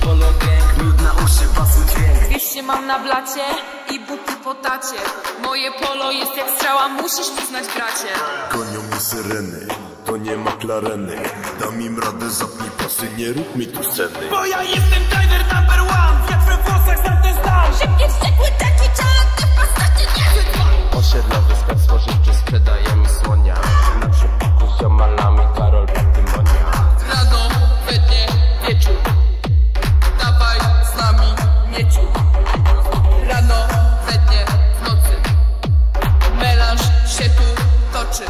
Polo Gang Miód na uszy, basu dźwięk 200 mam na blacie i buty po tacie. Moje polo jest jak strzała, musisz mi znać bracie Gonią mi syreny, to nie maklareny Dam im radę, zapnij pasy, nie rób mi tu sceny. Bo ja jestem driver w nocy Melanż się tu toczy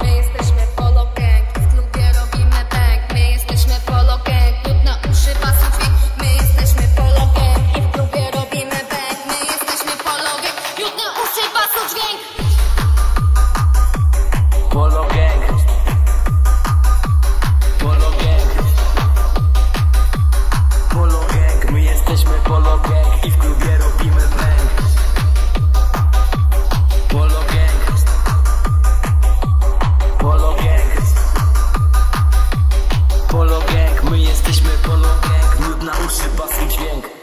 My jesteśmy Polo Gang w klubie robimy bang. My jesteśmy Polo Gang, miód na uszy, dźwięk. My jesteśmy Polo Gang i w klubie robimy bang. My jesteśmy Polo Gang, na uszy, basu dźwięk. Polo Gang Polo Gang Polo Gang My jesteśmy Polo Gang I w klubie Jesteśmy ponownie, brud na uszy, bas i dźwięk.